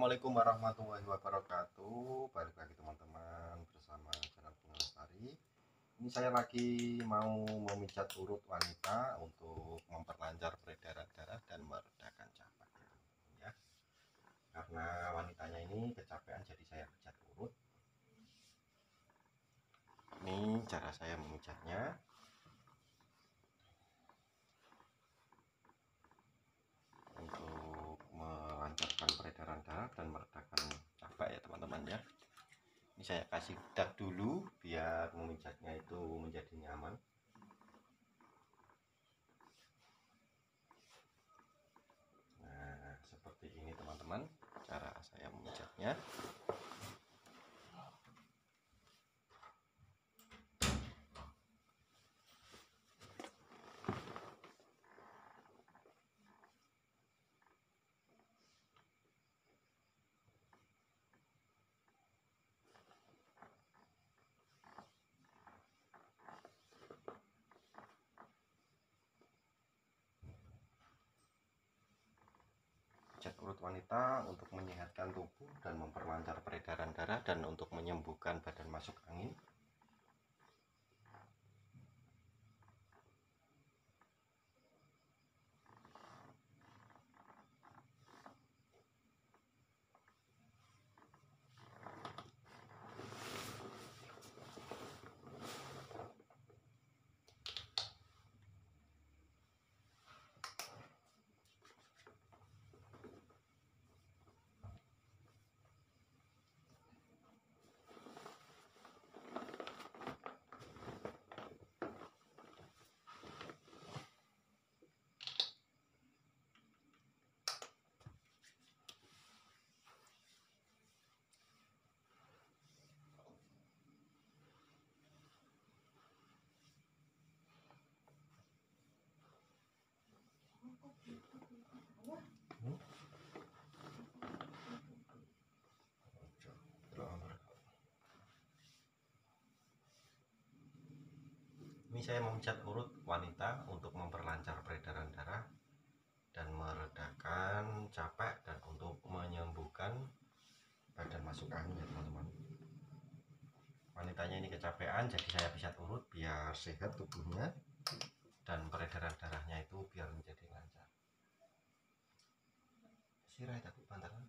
Assalamualaikum warahmatullahi wabarakatuh. Balik lagi teman-teman bersama channel Lestari. Ini saya lagi mau memijat urut wanita Untuk memperlancar peredaran darah dan meredakan capek ya. Karena wanitanya ini kecapean jadi saya pijat urut. Ini cara saya memijatnya dan meredakan cabai ya teman-teman ya. Ini saya kasih dak dulu biar memijatnya itu menjadi nyaman. Nah seperti ini teman-teman cara saya memijatnya cat urut wanita untuk menyehatkan tubuh dan memperlancar peredaran darah dan untuk menyembuhkan badan masuk angin ini saya mencat urut wanita untuk memperlancar peredaran darah dan meredakan capek dan untuk menyembuhkan badan masuk angin ya teman-teman. Wanitanya ini kecapean jadi saya bisa urut biar sehat tubuhnya dan peredaran darahnya itu biar menjadi lancar. Sirai tapi bantaran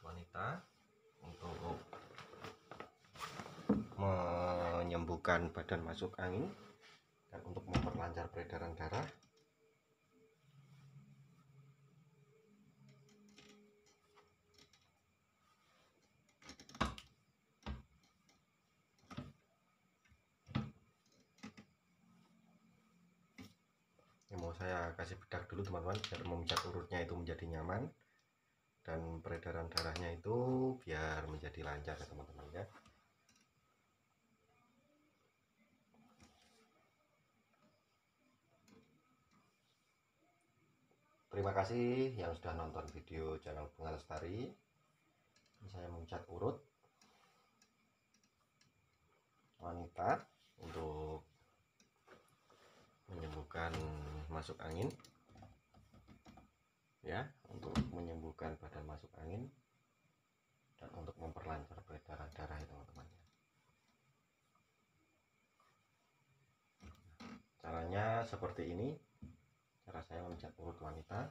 wanita untuk menyembuhkan badan masuk angin dan untuk memperlancar peredaran darah. Ini saya kasih bedak dulu teman-teman biar memecat urutnya itu menjadi nyaman dan peredaran darahnya itu biar menjadi lancar ya teman-teman ya. Terima kasih yang sudah nonton video channel bunga lestari. Saya mencat urut wanita untuk menyembuhkan masuk angin ya untuk menyembuhkan badan masuk angin dan untuk memperlancar peredaran darah ya teman-teman caranya seperti ini. Cara saya mencet urut wanita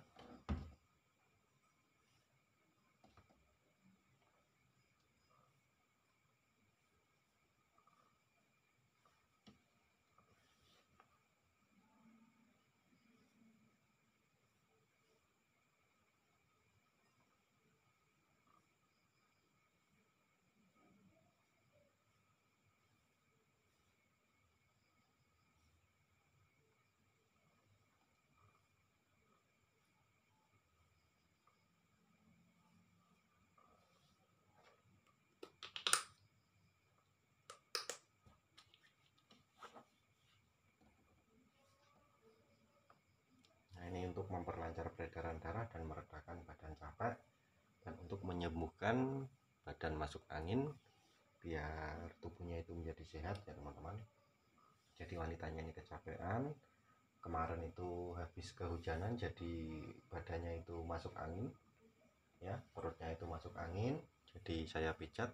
untuk memperlancar peredaran darah dan meredakan badan capek dan untuk menyembuhkan badan masuk angin biar tubuhnya itu menjadi sehat ya teman-teman. Jadi wanitanya ini kecapean. Kemarin itu habis kehujanan jadi badannya itu masuk angin ya perutnya itu masuk angin. Jadi saya pijat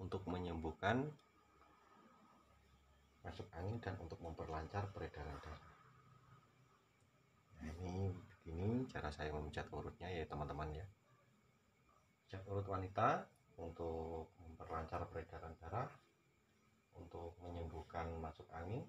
untuk menyembuhkan masuk angin dan untuk memperlancar peredaran darah ini begini cara saya memecat urutnya ya teman-teman ya. Pecat urut wanita untuk memperlancar peredaran darah untuk menyembuhkan masuk angin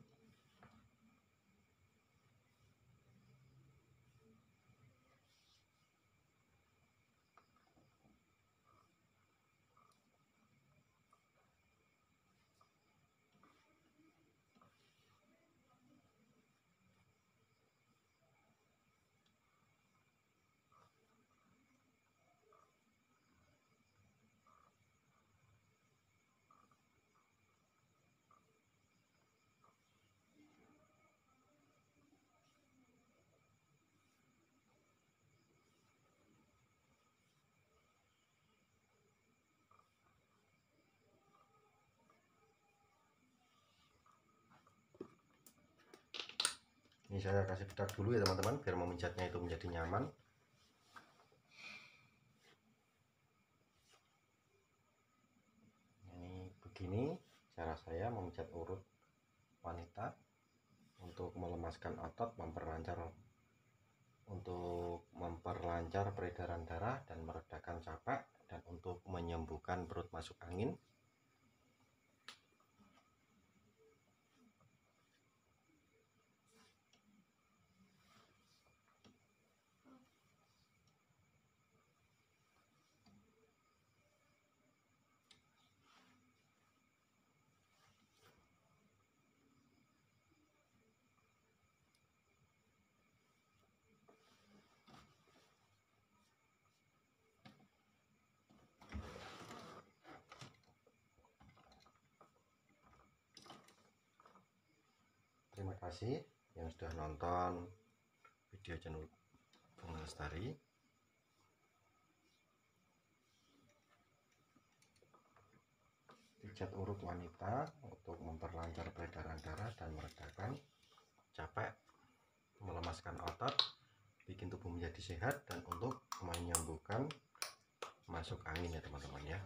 ini saya kasih bedak dulu ya teman-teman biar memijatnya itu menjadi nyaman. Ini begini cara saya memijat urut wanita untuk melemaskan otot memperlancar untuk memperlancar peredaran darah dan meredakan capek dan untuk menyembuhkan perut masuk angin terima kasih yang sudah nonton video channel Bunga Lestari. Pijat urut wanita untuk memperlancar peredaran darah dan meredakan capek melemaskan otot bikin tubuh menjadi sehat dan untuk menyembuhkan masuk angin ya teman-teman ya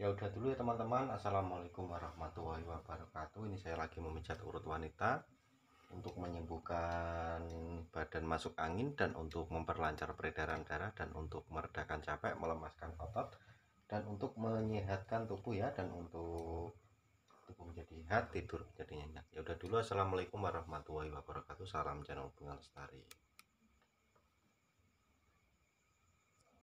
ya udah dulu ya teman-teman. Assalamualaikum warahmatullahi wabarakatuh. Ini saya lagi memijat urut wanita untuk menyembuhkan badan masuk angin dan untuk memperlancar peredaran darah dan untuk meredakan capek melemaskan otot dan untuk menyehatkan tubuh ya dan untuk tubuh menjadi sehat tidur menjadi nyenyak. Ya udah dulu. Assalamualaikum warahmatullahi wabarakatuh. Salam channel bunga lestari